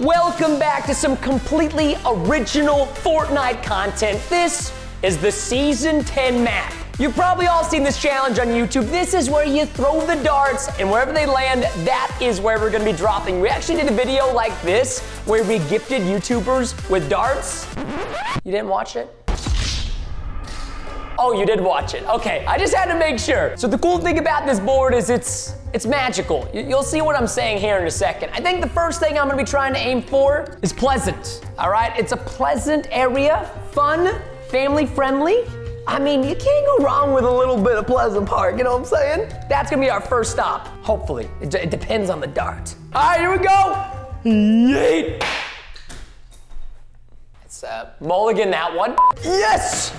Welcome back to some completely original Fortnite content. This is the Season 10 map. You've probably all seen this challenge on YouTube. This is where you throw the darts, and wherever they land, that is where we're gonna be dropping. We actually did a video like this where we gifted YouTubers with darts. You didn't watch it? Oh, you did watch it. Okay, I just had to make sure. So the cool thing about this board is it's it's magical. You- You'll see what I'm saying here in a second. I think the first thing I'm gonna be trying to aim for is pleasant. All right, it's a pleasant area, fun, family friendly. I mean, you can't go wrong with a little bit of Pleasant Park, you know what I'm saying? That's gonna be our first stop, hopefully. It, it depends on the dart. All right, here we go. Yeet. It's uh, mulligan that one. Yes!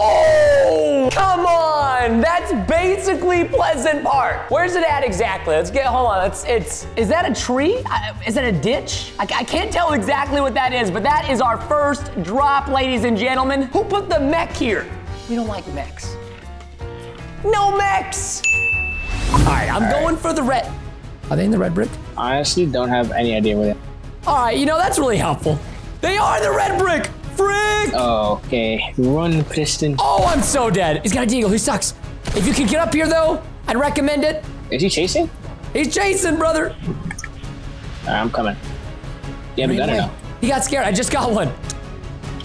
Oh, come on! That's basically Pleasant Park. Where's it at exactly? Let's get, hold on, it's, it's is that a tree? I- Is that a ditch? I, I can't tell exactly what that is, but that is our first drop, ladies and gentlemen. Who put the mech here? We don't like mechs. No mechs! All right, I'm going for the red. Are they in the red brick? I Honestly, don't have any idea where they are. All right, you know, that's really helpful. They are the red brick! Frick! Oh, okay. Run, Preston. Oh, I'm so dead. He's got a deagle. He sucks. If you can get up here, though, I'd recommend it. Is he chasing? He's chasing, brother. I'm coming. You have a gun or no? He got scared. I just got one.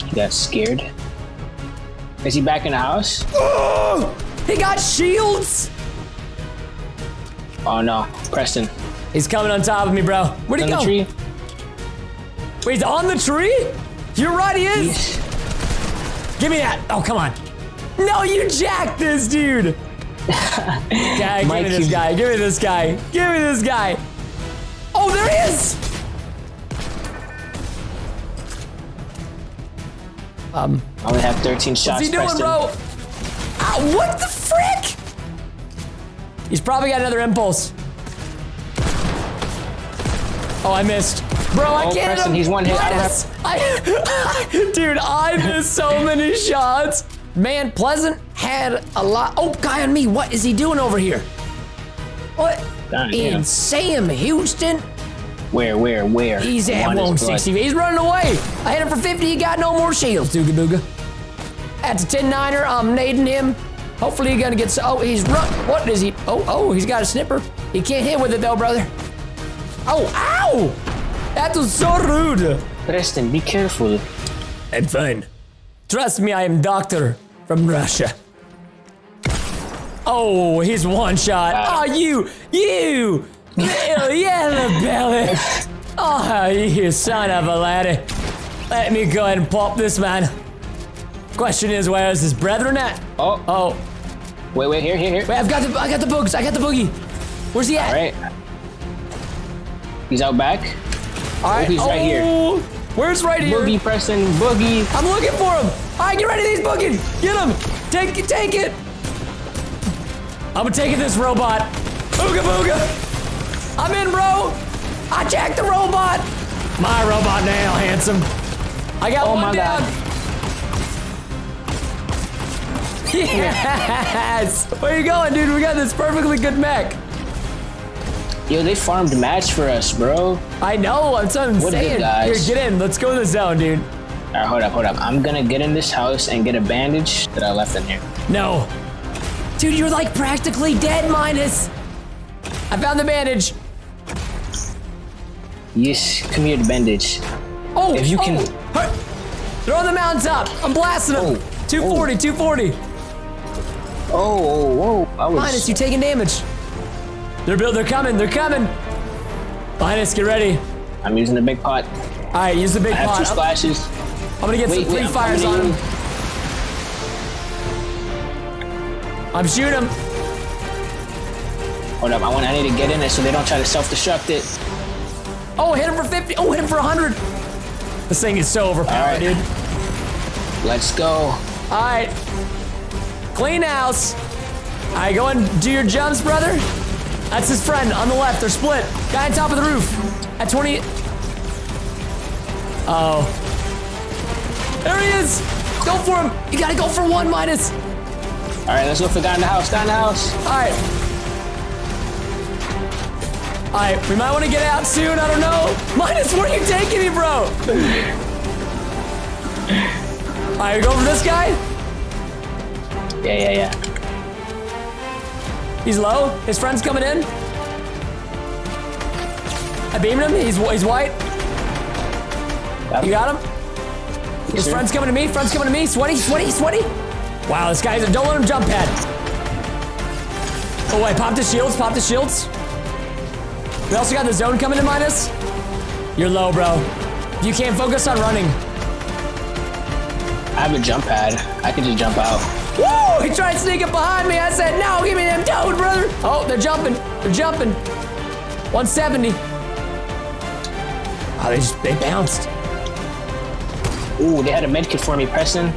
He got scared. Is he back in the house? He got shields. Oh no, Preston. He's coming on top of me, bro. Where'd he On go? the tree? Wait, he's on the tree? You're right, he is. Give me that. Oh, come on. No, you jacked this dude. Guy, give me this guy. Give me this guy. Give me this guy. Oh, there he is. Um, I only have 13 shots, What's he doing, bro? Ah, what the frick? He's probably got another impulse. Oh, I missed. Bro, I Oh, can't Preston, he's one hit. I. I, dude, I missed so many shots. Man, Pleasant had a lot. Oh, guy on me. What is he doing over here? What God in damn. Sam Houston? Where, where, where? He's at 160. blood. He's running away. I hit him for 50. He got no more shields, Dooga Booga. That's a 10 9er. I'm nading him. Hopefully, he's gonna get. So, oh, he's run. What is he? Oh, oh, he's got a snipper. He can't hit with it, though, brother. Oh, ow! That was so rude. Preston, be careful. I'm fine. Trust me, I am doctor from Russia. Oh, he's one shot. Oh, you, you, little yellow belly. Oh, you son of a laddie. Let me go ahead and pop this man. Question is, where is his brethren at? Oh, Oh, wait, wait, here, here, here. wait, I've got the, I got the boogs. I got the boogie. Where's he at? All right. He's out back. All right. he's right here. Oh, Where's right here? Boogie, Preston, boogie. I'm looking for him. All right, get ready, these booging. Get him. Take it, take it. I'm taking this robot. Booga booga. I'm in, bro. I jacked the robot. My robot now, handsome. I got Oh one my down. God. Yes. Where you going, dude? We got this perfectly good mech. Yo, they farmed match for us, bro. I know. I'm so What good guys. Here, get in. Let's go in the zone, dude. All right, hold up, hold up. I'm gonna get in this house and get a bandage that I left in here. No. Dude, you're like practically dead, Minus. I found the bandage. Yes, come here, the bandage. Oh, If you can- oh, hur- Throw the the mountaintop. I'm blasting him. Oh, 240, 240. Oh, oh, whoa. Oh, oh, oh. I was. Minus, you taking damage. They're built. They're coming. They're coming. Minus, get ready. I'm using the big pot. All right, use the big I have pot. two I'm, splashes. I'm gonna get Wait, some I'm fires on him. I'm shooting him. Hold up, I want. I need to get in it so they don't try to self-destruct it. Oh, hit him for 50. Oh, hit him for 100. This thing is so overpowered, All right. dude. Let's go. All right. Clean house. All right, go and do your jumps, brother. That's his friend on the left. They're split. Guy on top of the roof. At 20. Oh. There he is. Go for him. You gotta go for one minus. All right, let's go for guy in the house. In the house. All right. All right, we might want to get out soon. I don't know. Minus, where are you taking me, bro? All right, go for this guy. Yeah, yeah, yeah. He's low. His friend's coming in. I beamed him. He's he's white. You got him. His sir. friend's coming to me. Friend's coming to me. Sweaty, sweaty, sweaty. Wow, this guy's. Don't let him jump pad. Oh wait, pop the shields. Pop the shields. We also got the zone coming to minus. You're low, bro. You can't focus on running. I have a jump pad. I can just jump out. Woo! He tried sneaking behind me. I said, no, give me them toad, brother. Oh, they're jumping. They're jumping. 170. Oh, they just, they bounced. Ooh, they had a medkit for me, Preston.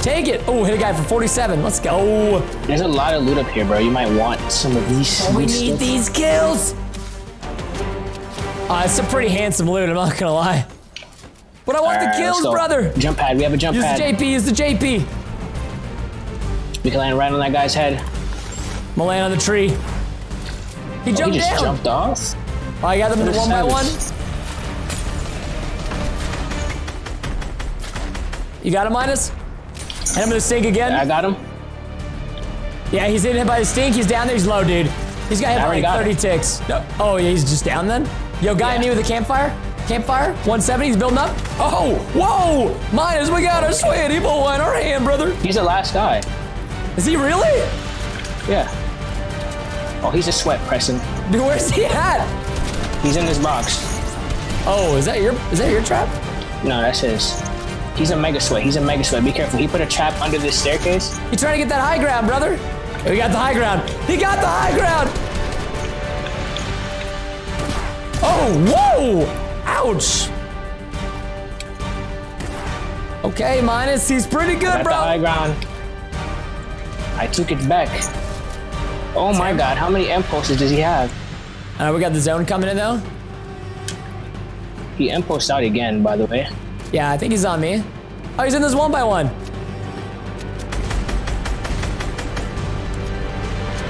Take it. Oh, hit a guy for 47. Let's go. There's a lot of loot up here, bro. You might want some of these. We need stuff. these kills. Uh, it's a pretty handsome loot, I'm not gonna lie. But I want the kills, brother. Jump pad. We have a jump pad. Use the. JP, use the JP. We can land right on that guy's head. Milan on the tree. He Oh, jumped he just down. jumped off. Oh, I got them one by one. You got him, Minus? And I'm gonna sink again. I got him. Yeah, he's getting hit by the stink. He's down there. He's low, dude. He's got hit by like 30 him. ticks. No. Oh, yeah, he's just down then? Yo, guy Yeah. me with a campfire? Campfire? 170, he's building up. Oh, whoa! Minus, we got a sweaty boy in our hand, brother. He's the last guy. Is he really? Yeah. Oh, he's a sweat, Preston. Dude, where's he at? He's in this box. Oh, is that your is that your trap? No, that's his. He's a mega sweat. He's a mega sweat. Be careful. He put a trap under this staircase. You trying to get that high ground, brother? We got the high ground. He got the high ground. Oh, whoa! Ouch. Okay, minus. He's pretty good, Got the high ground. I took it back. Oh my god, how many impulses does he have? Uh, we got the zone coming in though. He impulsed out again, by the way. Yeah, I think he's on me. Oh, he's in this one by one.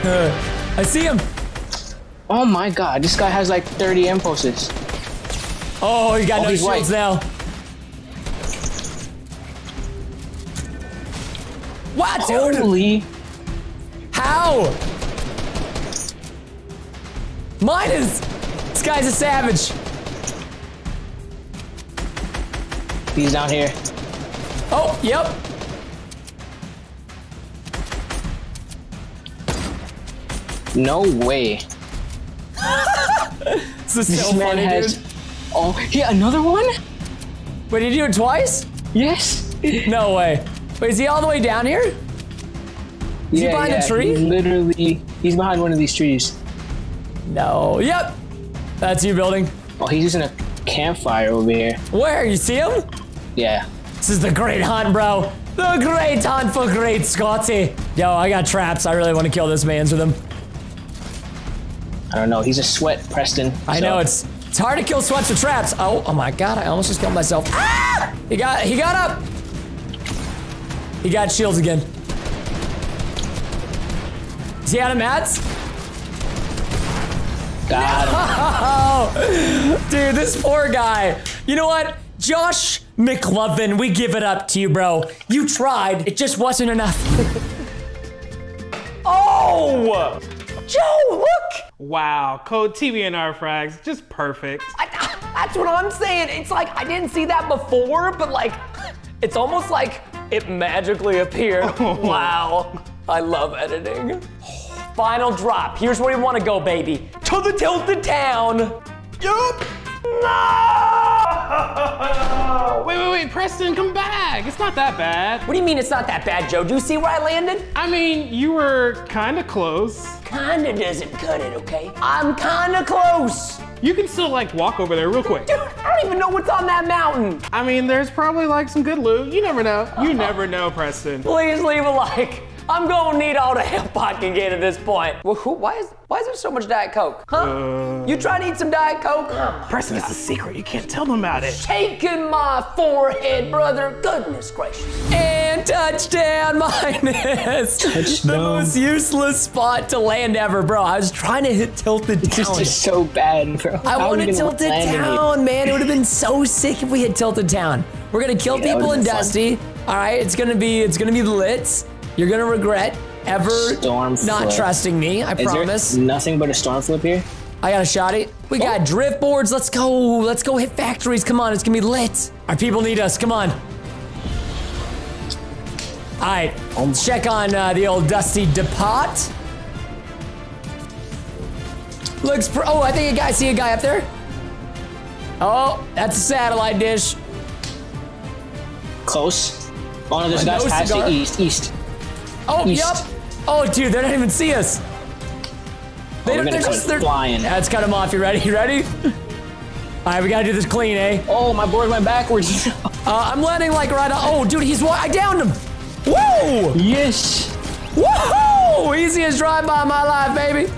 Uh, I see him. Oh my god, this guy has like 30 impulses. Oh, he got Oh, no shields white. now. What, dude? Holy. How? Mine is. This guy's a savage. He's down here. Oh, yep. No way. This is This so man funny, has. dude. Oh, yeah, another one? Wait, did you do it twice? Yes. No way. Wait, is he all the way down here? Is he behind a tree? literally, he's behind one of these trees. No. Yep. That's you building. Oh, he's using a campfire over here. Where? You see him? Yeah. This is the great hunt, bro. The great hunt for great Scotty. Yo, I got traps. I really want to kill this man's with them. I don't know. He's a sweat, Preston. I so- know it's it's hard to kill sweats with traps. Oh, oh my god! I almost just killed myself. Ah! He got he got up. He got shields again. Is he out of mats? Got him. Oh, dude, this poor guy. You know what? Josh McLovin, we give it up to you, bro. You tried. It just wasn't enough. oh! Joe, look! Wow, code TBNR frags, just perfect. I, that's what I'm saying. It's like I didn't see that before, but like, it's almost like it magically appeared. wow. I love editing. Final drop. Here's where we want to go, baby. To the tilted town. Yup. No! Wait, wait, wait, Preston, come back. It's not that bad. What do you mean it's not that bad, Joe? Do you see where I landed? I mean, you were kind of close. Kinda doesn't cut it, okay? I'm kinda close. You can still like walk over there real quick. Dude, I don't even know what's on that mountain. I mean, there's probably like some good loot. You never know. You uh-huh. never know, Preston. Please leave a like. I'm gonna need all the help I can get at this point. Well, who, why is why is there so much Diet Coke? Huh? Uh, you trying to eat some Diet Coke? Preston, it's a secret. You can't tell them about it. Shaking my forehead, brother. Goodness gracious. And And touchdown minus. Touchdown. The Touchdown. most useless spot to land ever, bro. I was trying to hit tilted This town. is so bad, bro. I How wanted gonna tilted land in town, man. It would have been so sick if we had tilted town. We're gonna kill Yeah, people in been fun. Dusty. All right, it's gonna be it's gonna be lit. You're gonna regret ever Storm not flip. trusting me. I Is promise. there nothing but a storm flip here? I got a shotty. We got drift boards. Let's go. Let's go hit factories. Come on, it's gonna be lit. Our people need us. Come on. All right, let's check on uh, the old Dusty Depot. Looks pro. Oh, I think a guy. See a guy up there. Oh, that's a satellite dish. Close. Oh no, A guys no past the east, east. Oh, East. yep. Oh, dude, they don't even see us. They Oh, don't, we're they're just, they're, flying. Let's cut them off. You ready? You ready? All right, we gotta do this clean, eh? Oh, my board went backwards. Uh, I'm landing like right on. Oh, dude, he's. I downed him. Whoa! yes. Woohoo! Easiest drive by my life, baby.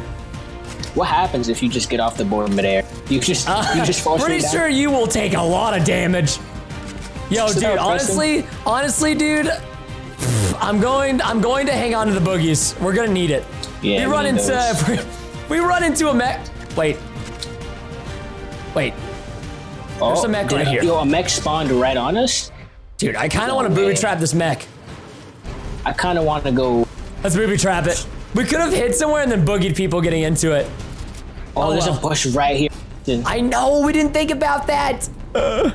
What happens if you just get off the board midair? You just you just fall Pretty straight down? Pretty sure you will take a lot of damage. Yo, dude, honestly, honestly, dude, I'm going. I'm going to hang on to the boogies. We're gonna need it. Yeah, we run into. those. we run into a mech. Wait. Wait, Oh, a mech right here. Yo, a mech spawned right on us. dude, I kind of oh, want to booby trap this mech. I kind of want to go. Let's booby trap it. We could have hit somewhere and then boogied people getting into it. Oh, oh there's well. a bush right here. I know we didn't think about that.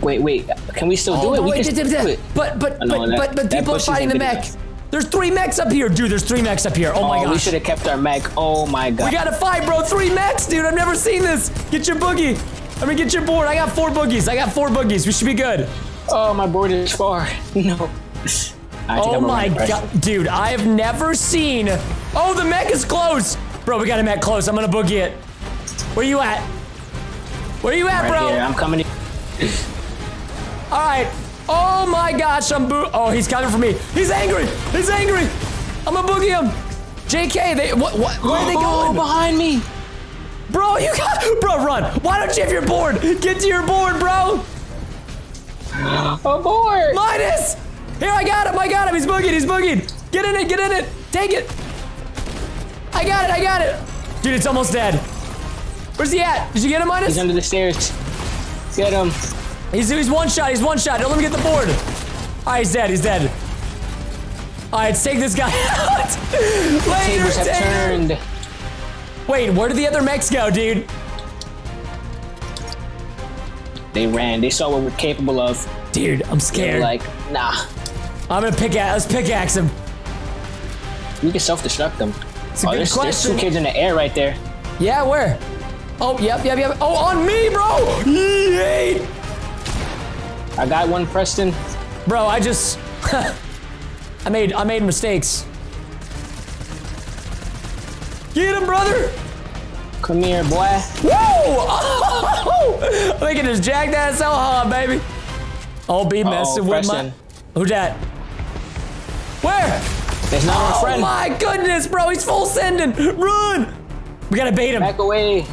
Wait, wait. Can we still oh, do Oh, it? no, we wait, can d- d- still do it. but but I know, but, that- but but people are fighting the mech. There's three mechs up here, dude. There's three mechs up here. Oh, my god. we should have kept our mech. Oh my god. We gotta fight, bro. Three mechs, dude. I've never seen this. Get your boogie. I mean, get your board. I got four boogies. I got four boogies. We should be good. Oh, my board is far. No. Oh my god, dude. I have never seen. Oh, the mech is close. Bro, we got a mech close. I'm gonna boogie it. Where you at? Where you at, Right bro? here. I'm coming. in. All right. Oh my gosh, I'm boo. Oh, he's coming for me. He's angry. He's angry. I'm gonna boogie him. JK, they what? What? Where are they Oh, going? behind me. Bro, you got. Bro, run. Why don't you have your board? Get to your board, bro. A board. Minus. Here, I got him. I got him. He's boogied. He's boogied. Get in it. Get in it. Take it. I got it. I got it. Dude, it's almost dead. Where's he at? Did you get him, Minus? He's under the stairs. Get him. He's, he's one shot. He's one shot. Don't let me get the board. All right, he's dead. He's dead. All right, let's take this guy out. Later, turned. Wait, where did the other mechs go, dude? They ran. They saw what we're capable of. Dude, I'm scared. like, nah. I'm gonna pick at. Let's pickaxe him. We can self-destruct them. It's a oh, good there's, there's two kids in the air right there. Yeah, where? Oh, yep, yep, yep. Oh, on me, bro. Yeet. I got one, Preston. Bro, I just. I made I made mistakes. Get him, brother. Come here, boy. Whoa! Oh, we can just jack that so hard, baby. Oh, be messing with my. Who's that? Where? There's not Oh friend. my goodness, bro! He's full sending. Run! We gotta bait him. Back away.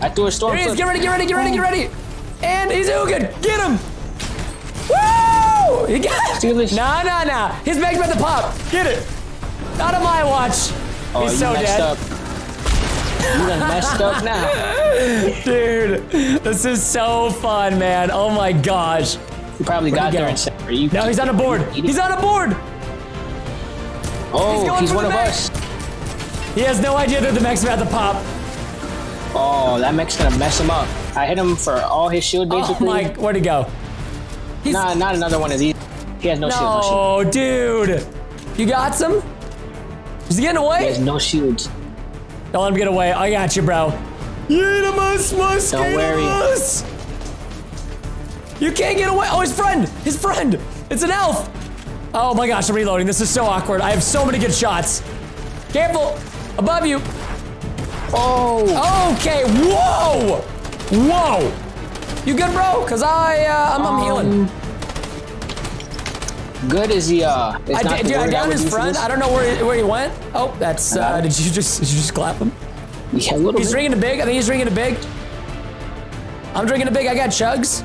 I threw a storm There he is. Get ready, get ready, get ready, get ready. And he's Ugin. Get him. Woo! He got. Nah, nah, nah. His bag's about to pop. Get it. Not on my watch. Oh, he's so messed dead. up. You done messed up now. Dude, this is so fun, man. Oh my gosh. You probably Where'd got he there go? and said, "Are you?" No, he's on a board. He's on a board. Oh, he's he's one of mech. us. He has no idea that the mech's about to pop. Oh, that mech's gonna mess him up. I hit him for all his shield, basically. Oh basically. my, where'd he go? He's, Nah, not another one of these. He has no, shield. No shield. no, dude. You got some? Is he getting away? He has no shields. Don't let him get away. I got you, bro. Yeetamus, Don't worry. You can't get away. Oh, his friend. His friend. It's an elf. Oh my gosh, I'm reloading. This is so awkward. I have so many good shots. Careful. Above you. Oh, Okay. Whoa. Whoa. You good, bro? Cause I, uh, I'm, I'm healing. good is he? Uh, is I, not dude, I downed his friend. I don't know where he, where he went. Oh, that's. Uh, did you just did you just clap him? Yeah, a little He's bit. drinking a big. I think he's drinking a big. I'm drinking a big. I got chugs.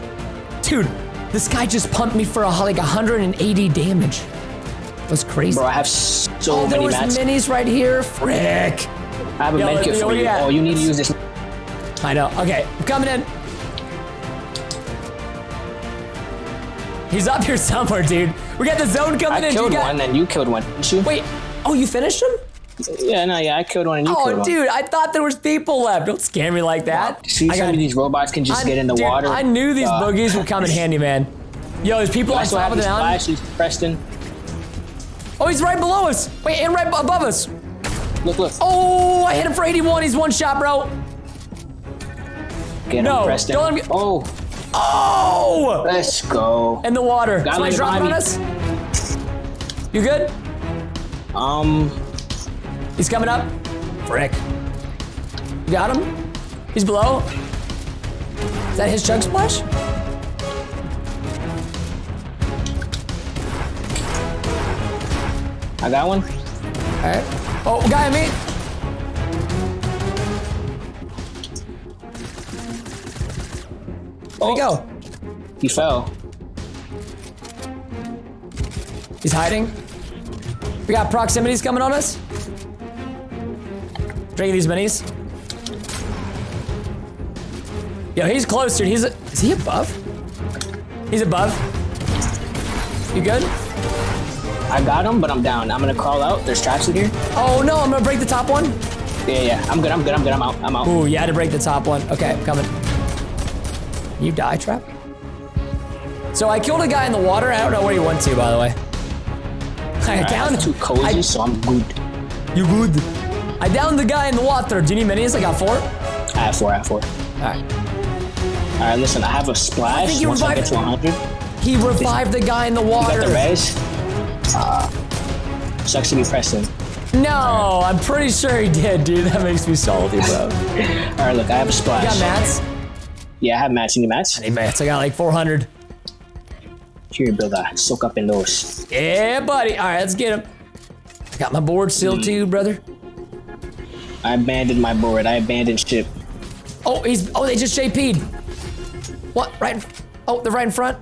Dude, This guy just pumped me for a, like 180 damage. That was crazy. Bro, I have so oh, there many was mats. minis right here. Frick. I have a Yo, med for you. do you got? Oh, you need to use this. I know. Okay, I'm coming in. He's up here somewhere, dude. We got the zone coming I in. killed you got... one and you killed one, didn't you? Wait. Oh, you finished him? Yeah, no, yeah, I killed one and you killed Oh, one. dude, I thought there was people left. Don't scare me like that. Wow. See, I some got- of these robots can just I- get in the dude, water. I knew these Uh, boogies would come in handy, man. Yo, there's people I on top have of the mountain. flashes, Preston. Oh, he's right below us. Wait, and right above us. Look, look. Oh, I hit him for 81. He's one shot, bro. Get no, him, Preston. don't let Oh, Oh! let's go. In the water. Got Somebody dropping on us? You good? Um, He's coming up. Frick. You got him? He's below. Is that his chug splash? I got one. Alright. Oh, guy on me. Where'd he go? He fell. He's hiding. We got proximities coming on us. Drinking these minis. Yo, he's close, dude. He's is he above? He's above. You good? I got him, but I'm down. I'm gonna crawl out. There's traps in here. Oh no, I'm gonna break the top one. Yeah, yeah. I'm good. I'm good. I'm good. I'm out. I'm out. Ooh, you had to break the top one. Okay, I'm coming. You die, Trap? So I killed a guy in the water. I don't know where he went to, by the way. I I downed two cozy, I- so I'm good. You good? I downed the guy in the water. Do you need minis? I got four. I have four. I have four. All right. All right, listen. I have a splash. I think you Once I get revived- to 100, He revived the guy in the you got water. the res. Uh, sucks to be Preston. No, I'm pretty sure he did, dude. That makes me salty, bro. All right, look. I have a splash. You got mats? Yeah, I have mats. You need mats? Hey, mats. I got like 400. Here, builder. Soak up in those. Yeah, buddy. All right, let's get him. Got my board still too, brother. I abandoned my board. I abandoned ship. Oh, he's. Oh, they just JP'd. What? Right? in- Oh, they're right in front.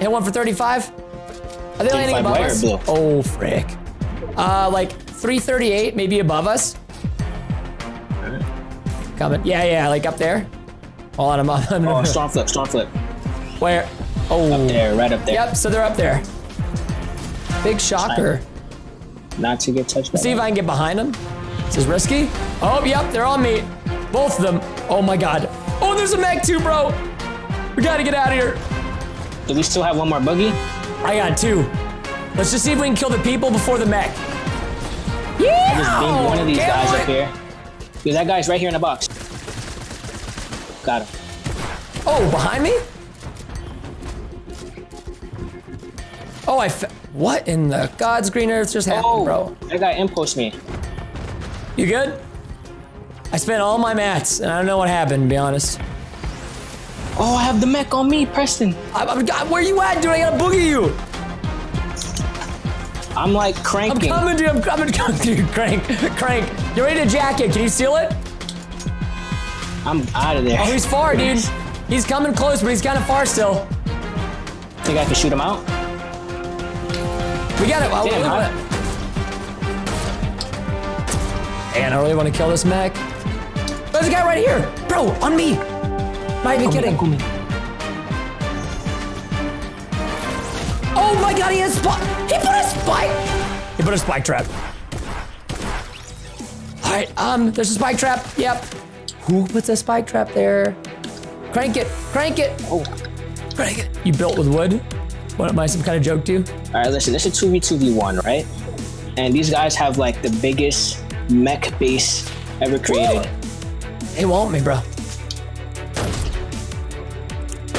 Hit one for 35. Are they landing above us? Oh, frick. Uh, like 338, maybe above us. Coming. Yeah, yeah, like up there. Hold on, I'm on. I'm Oh, storm flip. storm flip. Where? Oh. Up There, right up there. Yep, so they're up there. Big shocker. Not to get touched. See if. I can get behind them. This is risky. Oh, yep, they're on me. Both of them. Oh my god. Oh, there's a mech too, bro. We gotta get out of here. Do we still have one more buggy? I got two. Let's just see if we can kill the people before the mech. Yeah! I Just beam one of these guys up here. Because that guy's right here in the box. Got him. Oh, behind me? Oh, I. what in the God's green earth just happened, Oh, bro? that guy impost me. You good? I spent all my mats, and I don't know what happened, to be honest. Oh, I have the mech on me, Preston. I, I'm, God, where you at, dude? I gotta boogie you. I'm like cranking. I'm cranking. coming, dude. I'm coming, dude. Crank, crank. You ready to jack it? Can you steal it? I'm out of there. Oh, he's far, dude. He's coming close, but he's kind of far still. Think I can shoot him out? We got it. Oh, Damn, huh? Man, I really want to kill this mech. There's a guy right here, bro, on me. Not even kidding. Oh my god, he has spike. He put a spike. He put a spike trap. All right, um, there's a spike trap. Yep. Who puts a spike trap there? Crank it, crank it. Oh, crank it. You built with wood? What am I, some kind of joke to you? All right, listen. This is a 2v2v1, right? And these guys have like the biggest mech base ever created. They want me, bro.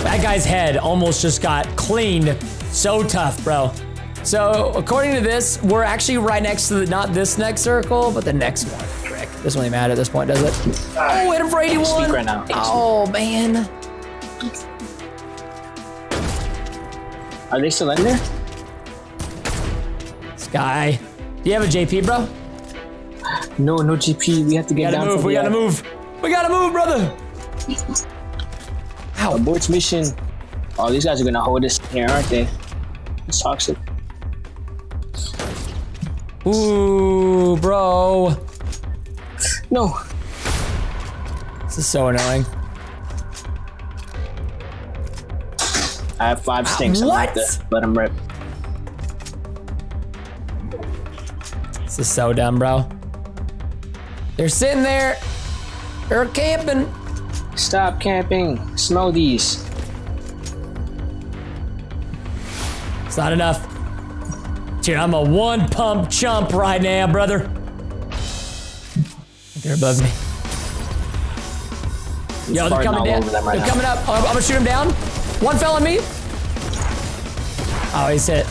That guy's head almost just got cleaned. So tough, bro. So according to this, we're actually right next to the, not this next circle, but the next one. Doesn't really matter at this point, does it? Oh, hit him for 81. speak right now. Oh, man. Are they still in there? Sky. Do you have a JP, bro? No, no JP. We have to get We gotta down. move, we gotta move. We gotta move, brother. Ow. Aborts mission. Oh, these guys are gonna hold us here, aren't they? It's toxic. Ooh, bro. No. This is so annoying. I have five ah, stinks. I'm gonna what? to Let them rip. This is so dumb, bro. They're sitting there. They're camping. Stop camping. Smell these. It's not enough. Dude, I'm a one pump chump right now, brother. They're above me. Yo, they're coming down. right they're now. coming up. I'm, I'm gonna shoot him down. One fell on me. Oh, he's hit.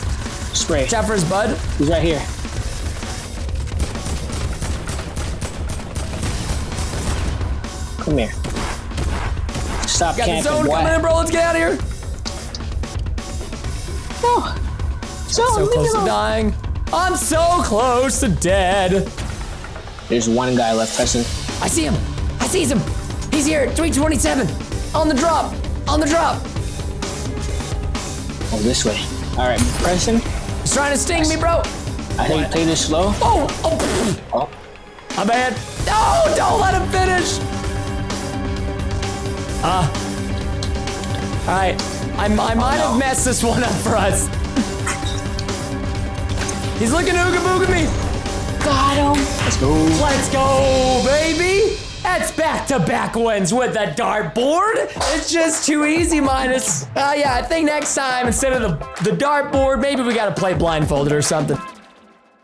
Spray. Watch out for his bud. He's right here. Come here. Stop Got the camping, zone boy. coming in, bro. Let's get out of here. No. Zone, So close to dying. I'm so close to dead. There's one guy left, Preston. I see him. I see him. He's here at 327. On the drop. On the drop. Oh, this way. All right, Preston. He's trying to sting me, bro. I think you play this slow. Oh, oh. Oh, My bad. No, don't let him finish. Uh. All right. I, I might no. have messed this one up for us. He's looking to ooga booga me. Got him. Let's go. Let's go, baby. That's back-to-back wins with the dartboard. It's just too easy, minus. Uh, yeah, I think next time, instead of the, the dartboard, maybe we gotta play blindfolded or something.